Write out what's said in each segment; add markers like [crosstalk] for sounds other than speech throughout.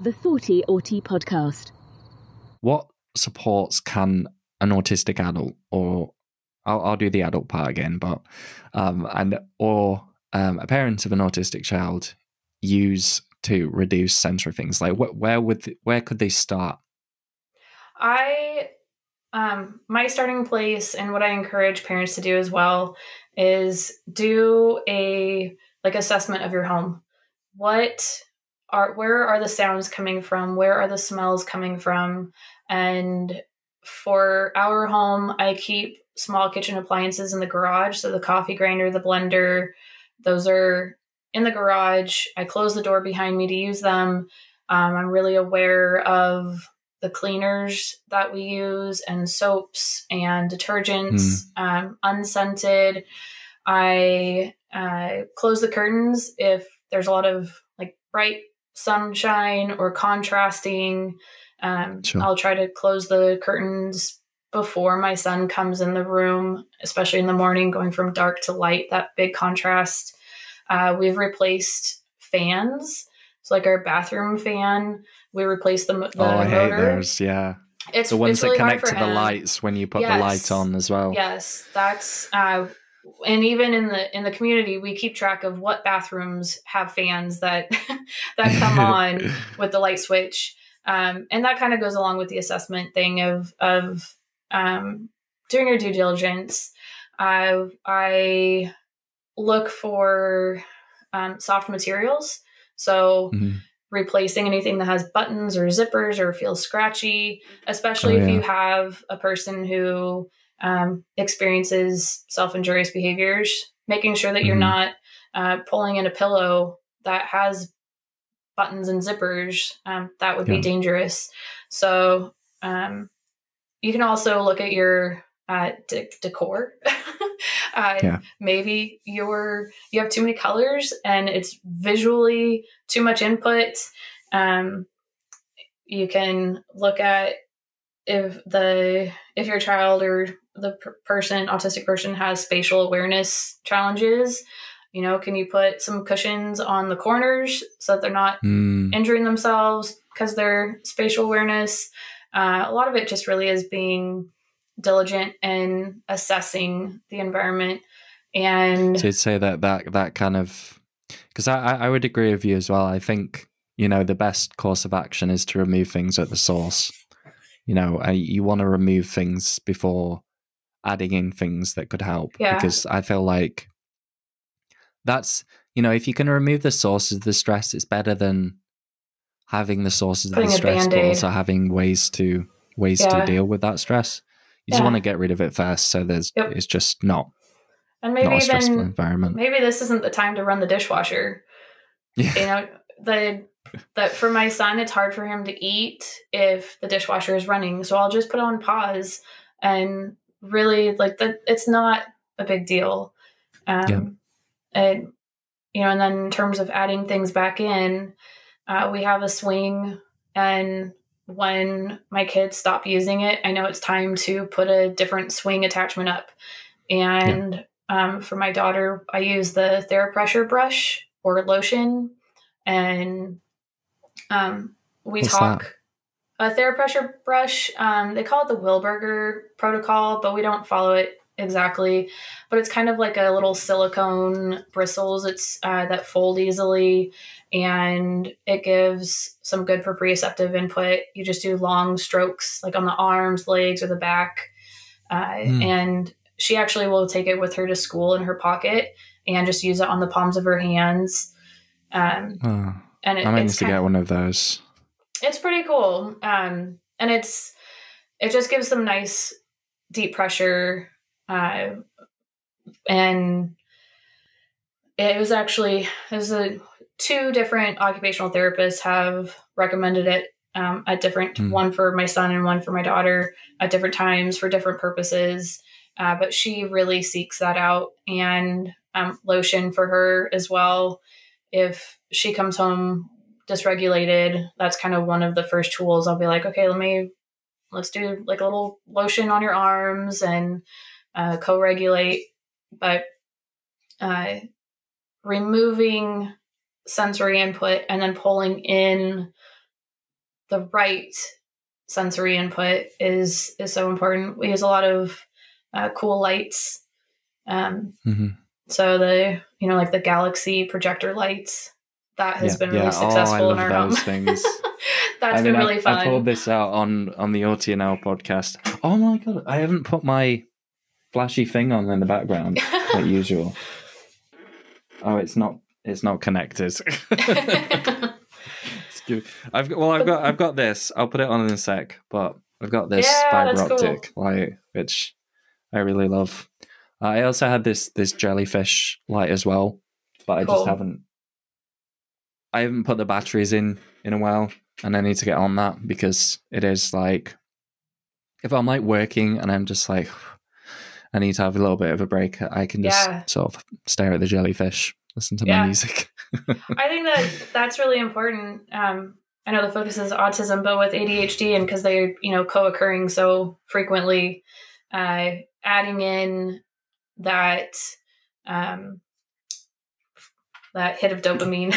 the Thoughty Auti podcast. What supports can an autistic adult, or I'll, I'll do the adult part again, but um, and or um, a parent of an autistic child use to reduce sensory things? Like, wh- where would where could they start? I um my starting place and what I encourage parents to do as well is do a like assessment of your home. What are where are the sounds coming from? Where are the smells coming from? And for our home, I keep small kitchen appliances in the garage. So the coffee grinder, the blender, those are in the garage. I close the door behind me to use them. Um, I'm really aware of the cleaners that we use and soaps and detergents, mm. um, unscented. I uh, close the curtains if there's a lot of like bright sunshine or contrasting. Um, sure. I'll try to close the curtains before my son comes in the room, especially in the morning, going from dark to light, that big contrast. Uh, we've replaced fans. So, like our bathroom fan, we replaced the, the oh, I motor. hate those. Yeah. It's the ones it's really that connect to him. the lights when you put yes. the light on as well. Yes, that's uh, and even in the in the community we keep track of what bathrooms have fans that [laughs] that come [laughs] on with the light switch. Um, and that kind of goes along with the assessment thing of of um, doing your due diligence. I i look for um, soft materials. So mm-hmm. replacing anything that has buttons or zippers or feels scratchy especially oh, if you have a person who um, experiences self injurious behaviors, making sure that you're mm-hmm. not uh, pulling in a pillow that has buttons and zippers, um, that would yeah. be dangerous. So um, you can also look at your uh, de- decor. [laughs] uh, yeah. Maybe you're you have too many colors and it's visually too much input. Um, you can look at if the if your child or the person, autistic person, has spatial awareness challenges. You know, can you put some cushions on the corners so that they're not mm. injuring themselves because their spatial awareness? Uh, a lot of it just really is being diligent in assessing the environment. And so you'd say that that that kind of because I I would agree with you as well. I think you know the best course of action is to remove things at the source. You know, you want to remove things before adding in things that could help yeah. because I feel like that's you know if you can remove the sources of the stress, it's better than having the sources Putting of the stress, but also having ways to ways yeah. to deal with that stress. You just want to get rid of it first, so there's yep. it's just not and maybe not a stressful even, environment. Maybe this isn't the time to run the dishwasher. Yeah. You know the that for my son, it's hard for him to eat if the dishwasher is running. So I'll just put on pause and really like that it's not a big deal um yeah. and you know and then in terms of adding things back in uh, we have a swing and when my kids stop using it i know it's time to put a different swing attachment up and yeah. um, for my daughter i use the therapressure brush or lotion and um, we What's talk that? A TheraPressure brush, um, they call it the Wilbarger protocol, but we don't follow it exactly. But it's kind of like a little silicone bristles. It's uh, that fold easily, and it gives some good proprioceptive input. You just do long strokes, like on the arms, legs, or the back, uh, mm. and she actually will take it with her to school in her pocket and just use it on the palms of her hands. Um, oh, and it, I might need to get one of those it's pretty cool. Um, and it's it just gives them nice deep pressure. Uh, and it was actually it was a two different occupational therapists have recommended it um, at different mm. one for my son and one for my daughter at different times for different purposes. Uh, but she really seeks that out and um, lotion for her as well. If she comes home dysregulated, that's kind of one of the first tools. I'll be like, okay, let me let's do like a little lotion on your arms and uh, co-regulate. But uh, removing sensory input and then pulling in the right sensory input is is so important. We use a lot of uh, cool lights. Um, hmm so the you know like the Galaxy projector lights that has Yeah, been really yeah. successful Oh, I in our those home. things. [laughs] That's I mean, been really I, fun. I pulled this out on on the OTNL podcast. Oh my god, I haven't put my flashy thing on in the background like [laughs] usual. Oh, it's not. It's not connected. [laughs] I've got, well, I've got I've got this. I'll put it on in a sec, but I've got this Yeah, fiber that's cool. optic light, which I really love. I also had this this jellyfish light as well, but I Cool. just haven't. I haven't put the batteries in in a while, and I need to get on that because it is like, if I'm like working and I'm just like, [sighs] I need to have a little bit of a break. I can just Yeah. sort of stare at the jellyfish, listen to Yeah. my music. [laughs] I think that that's really important. Um, I know the focus is autism, but with ADHD and because they're you know co-occurring so frequently, uh, adding in that um, that hit of dopamine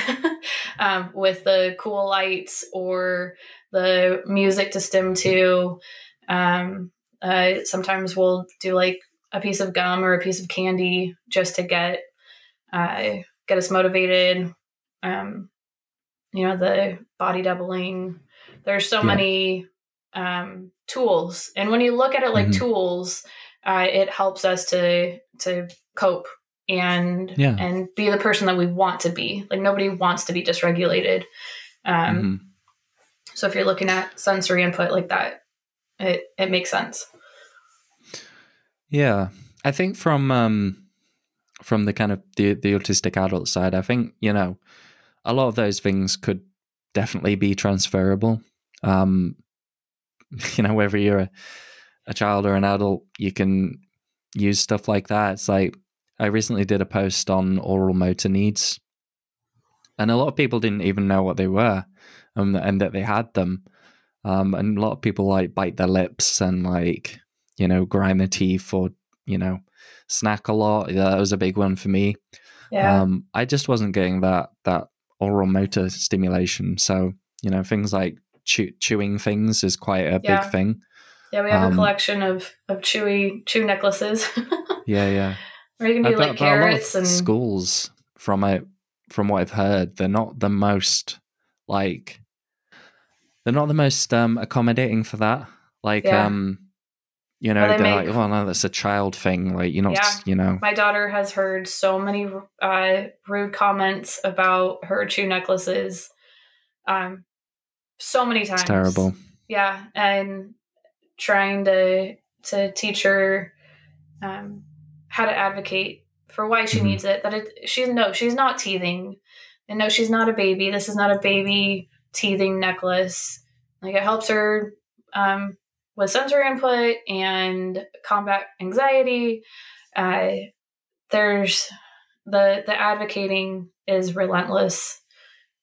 [laughs] um, with the cool lights or the music to stim to. Um, uh, sometimes we'll do like a piece of gum or a piece of candy just to get uh, get us motivated. Um, you know, the body doubling. There's so Yeah. many um, tools, and when you look at it like Mhm. tools, uh, it helps us to to cope and Yeah. and be the person that we want to be. Like nobody wants to be dysregulated. Um, Mhm. So if you're looking at sensory input like that, it it makes sense. Yeah, I think from um, from the kind of the the autistic adult side, I think you know a lot of those things could definitely be transferable. Um, [laughs] you know, whether you're a, a child or an adult, you can use stuff like that. It's like I recently did a post on oral motor needs, and a lot of people didn't even know what they were, um, and that they had them. Um, and a lot of people like bite their lips and like you know grind their teeth or you know snack a lot. That was a big one for me. Yeah. Um, I just wasn't getting that that oral motor stimulation. So you know things like chew- chewing things is quite a Yeah. big thing. yeah, we have um, a collection of of chewy chew necklaces. [laughs] Yeah, yeah. Or you do Uh, like but- but a lot of carrots and schools from it from what I've heard, they're not the most like they're not the most um accommodating for that. Like Yeah. um you know, they they are make- like, oh no, that's a child thing. Like you're not Yeah. you know my daughter has heard so many uh, rude comments about her chew necklaces um so many times it's terrible. yeah and trying to to teach her um how to advocate for why she Mhm. needs it that it she's no she's not teething. And no she's not a baby. This is not a baby teething necklace. Like it helps her um with sensory input and combat anxiety. Uh there's the the advocating is relentless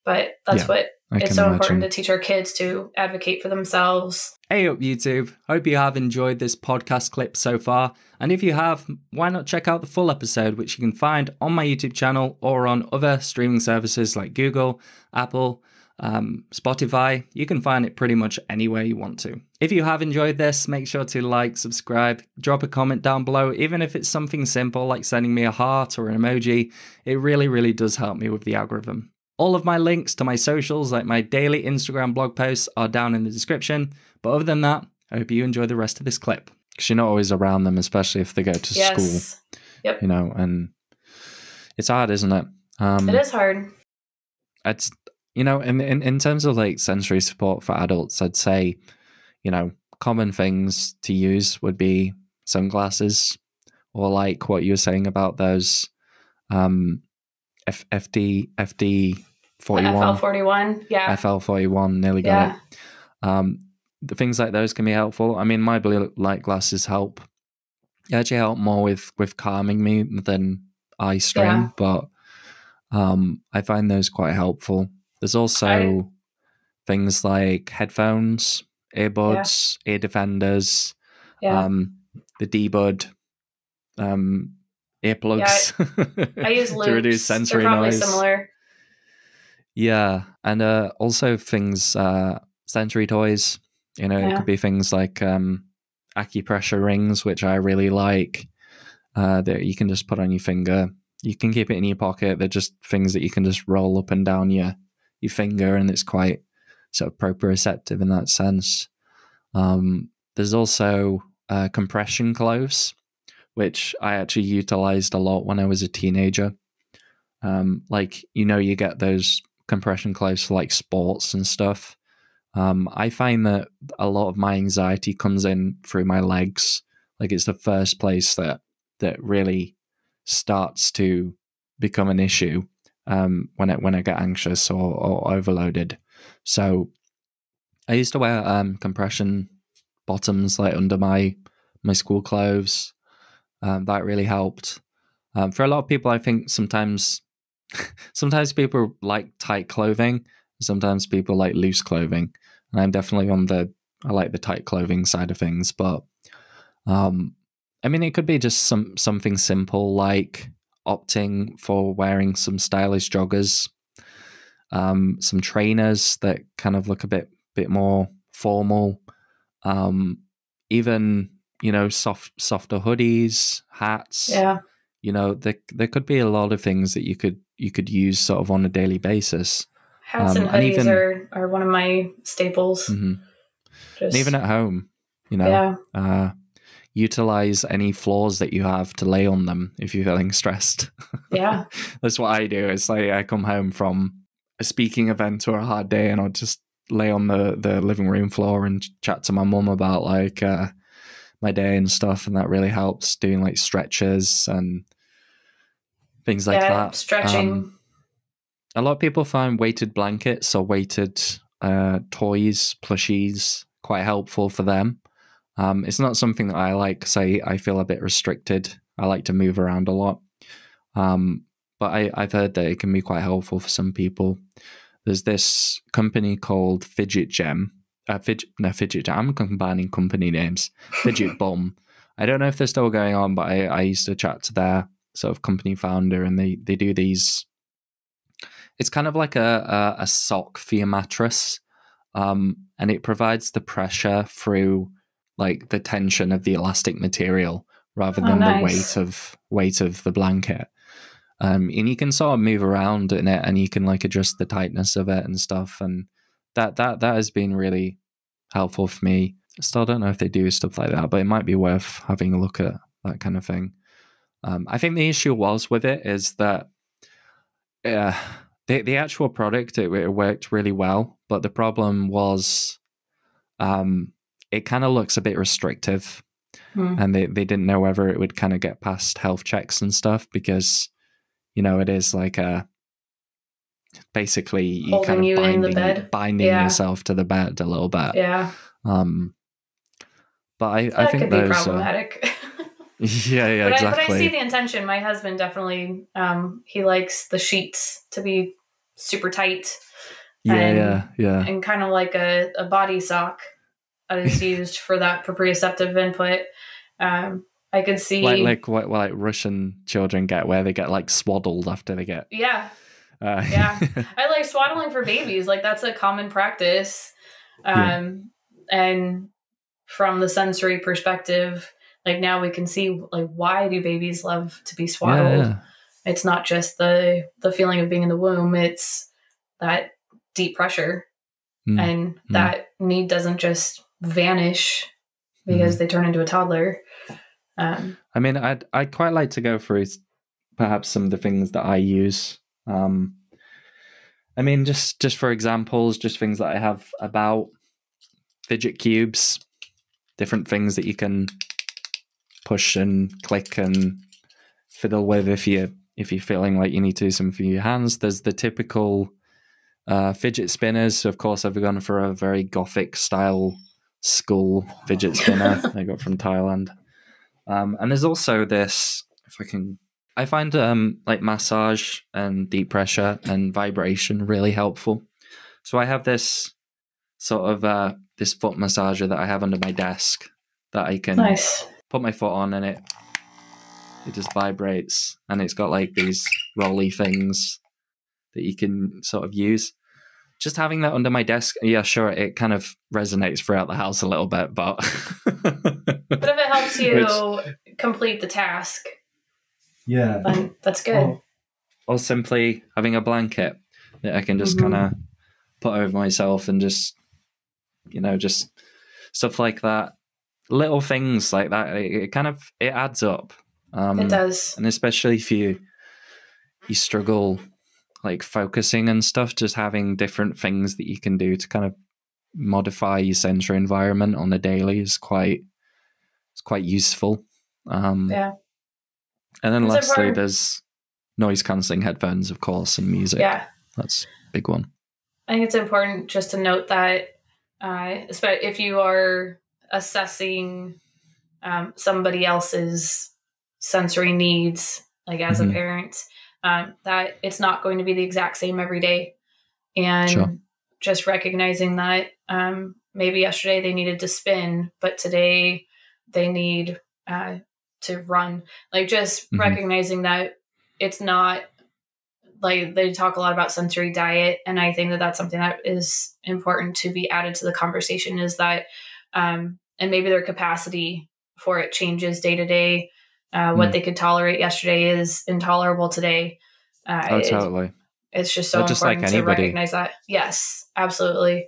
but that's Yeah, what I it's so imagine. important to teach our kids to advocate for themselves Hey up, YouTube. Hope you have enjoyed this podcast clip so far. And if you have, why not check out the full episode, which you can find on my YouTube channel or on other streaming services like Google, Apple, um, Spotify. You can find it pretty much anywhere you want to. If you have enjoyed this, make sure to like, subscribe, drop a comment down below, even if it's something simple like sending me a heart or an emoji. It really, really does help me with the algorithm. All of my links to my socials, like my daily Instagram blog posts, are down in the description. But other than that, I hope you enjoy the rest of this clip. Because you're not always around them, especially if they go to school, yes you know, and it's hard, isn't it? Um, it is hard it's you know in, in in terms of like sensory support for adults i'd say you know common things to use would be sunglasses or like what you were saying about those um F- fd fd 41 FL41. Yeah. fl41 nearly got yeah. it um the things like those can be helpful i mean my blue light glasses help they actually help more with with calming me than eye strain Yeah. but um i find those quite helpful there's also I- things like headphones earbuds ear defenders Yeah. um the dbud um earplugs I [laughs] use loops. to reduce sensory They're probably noise similar. Yeah, and uh, also things uh, sensory toys. You know, it could be things like um, acupressure rings, which I really like. Uh, that you can just put on your finger. You can keep it in your pocket. They're just things that you can just roll up and down your your finger, and it's quite sort of proprioceptive in that sense. Um, there's also uh, compression clothes, which I actually utilized a lot when I was a teenager. Um, like you know, you get those compression clothes for like sports and stuff. Um, I find that a lot of my anxiety comes in through my legs. Like it's the first place that that really starts to become an issue um, when I when I get anxious or, or overloaded. So I used to wear um, compression bottoms like under my my school clothes. Um, that really helped. Um, for a lot of people, I think sometimes [laughs] sometimes people like tight clothing. Sometimes people like loose clothing, and I'm definitely on the I like the tight clothing side of things. But um, I mean, it could be just some something simple like opting for wearing some stylish joggers, um, some trainers that kind of look a bit bit more formal, um, even you know soft softer hoodies, hats. Yeah. You know, there there could be a lot of things that you could you could use sort of on a daily basis. Hats Um, and hoodies even- are, are one of my staples. hmm Just, And even at home, you know, yeah. uh, utilize any floors that you have to lay on them if you're feeling stressed. Yeah. [laughs] That's what I do. It's like I come home from a speaking event or a hard day, and I'll just lay on the the living room floor and chat to my mum about like uh, my day and stuff, and that really helps. Doing like stretches and things like yeah. that. Stretching. Um, a lot of people find weighted blankets or weighted uh, toys, plushies, quite helpful for them. Um, it's not something that I like because I, I feel a bit restricted. I like to move around a lot. Um, but I, I've heard that it can be quite helpful for some people. There's this company called Fidget Gem. Uh, Fidget, no, Fidget Gem. I'm combining company names. Fidget [laughs] Bomb. I don't know if they're still going on, but I, I used to chat to their sort of company founder, and they, they do these. It's kind of like a, a, a sock for your mattress, um, and it provides the pressure through like the tension of the elastic material rather Oh, than nice. the weight of weight of the blanket. Um, and you can sort of move around in it, and you can like adjust the tightness of it and stuff. And that that that has been really helpful for me. Still don't know if they do stuff like that, but it might be worth having a look at that kind of thing. Um, I think the issue was with it is that uh, the the actual product it, it worked really well, but the problem was um, it kind of looks a bit restrictive Hmm. and they, they didn't know whether it would kind of get past health checks and stuff because you know it is like a basically you Holding kind of you in the binding, bed. binding Yeah. yourself to the bed a little bit Yeah. um but i, I That think could be those are, problematic. [laughs] [laughs] yeah yeah but, I, exactly but I see the intention. My husband definitely, um, he likes the sheets to be super tight yeah and- yeah yeah and kind of like a, a body sock that is [laughs] used for that proprioceptive input. Um, I could see, like like what, what like russian children get where they get like swaddled after they get yeah, uh, [laughs] Yeah. I like swaddling for babies. Like that's a common practice. Um, and from the sensory perspective, like now we can see like why do babies love to be swaddled? yeah. It's not just the the feeling of being in the womb. It's that deep pressure, Mm, and that need doesn't just vanish because they turn into a toddler. Um, I mean, I'd I'd quite like to go through perhaps some of the things that I use. Um, I mean, just just for examples, just things that I have about fidget cubes, different things that you can push and click and fiddle with if you if you're feeling like you need to do something for your hands. There's the typical uh, fidget spinners. Of course, I've gone for a very gothic style school fidget spinner [laughs] I got from Thailand. Um, and there's also this, if I can, I find um, like massage and deep pressure and vibration really helpful. So I have this sort of uh, this foot massager that I have under my desk that I can nice. Put my foot on and it it just vibrates and it's got like these rolly things that you can sort of use. just having that under my desk, yeah, sure, it kind of resonates throughout the house a little bit, but [laughs] but if it helps you Which, complete the task, yeah, then that's good. Or, or, simply having a blanket that I can just mm-hmm. kind of put over myself and just, you know, just stuff like that. Little things like that. It, it kind of it adds up. Um, it does, and especially if you you struggle like focusing and stuff, just having different things that you can do to kind of modify your sensory environment on a daily is quite it's quite useful. Um, yeah. And then lastly, there's noise cancelling headphones, of course, and music. Yeah, that's big one. I think it's important just to note that, uh, if you are assessing um, somebody else's sensory needs, like as mm-hmm. a parent, um, that it's not going to be the exact same every day. And sure. just recognizing that um, maybe yesterday they needed to spin, but today they need uh, to run. Like just mm-hmm. recognizing that it's not like they talk a lot about sensory diet. And I think that that's something that is important to be added to the conversation is that, um, and maybe their capacity for it changes day to day. Uh, what mm. they could tolerate yesterday is intolerable today. Uh, oh, totally. It, it's just so just important like to recognize that. Yes, absolutely.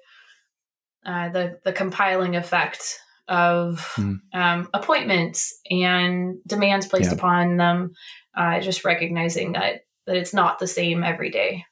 Uh, the the compiling effect of mm. um, appointments and demands placed yeah. upon them. Uh, just recognizing that that it's not the same every day.